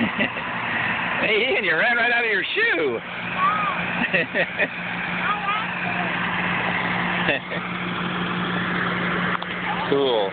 hey, Ian, you ran right out of your shoe. cool.